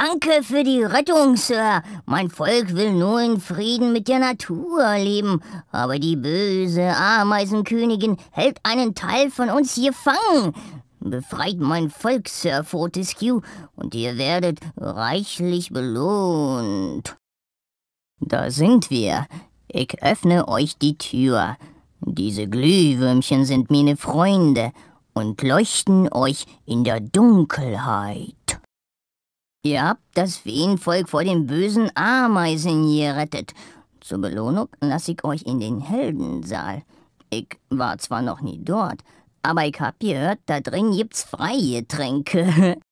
Danke für die Rettung, Sir. Mein Volk will nur in Frieden mit der Natur leben. Aber die böse Ameisenkönigin hält einen Teil von uns gefangen. Befreit mein Volk, Sir Fortescue, und ihr werdet reichlich belohnt. Da sind wir. Ich öffne euch die Tür. Diese Glühwürmchen sind meine Freunde und leuchten euch in der Dunkelheit. Ihr habt das Feenvolk vor den bösen Ameisen gerettet. Zur Belohnung lasse ich euch in den Heldensaal. Ich war zwar noch nie dort, aber ich hab gehört, da drin gibt's Freigetränke.